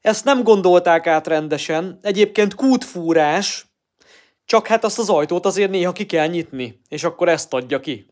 Ezt nem gondolták át rendesen, egyébként kútfúrás, csak hát azt az ajtót azért néha ki kell nyitni, és akkor ezt adja ki.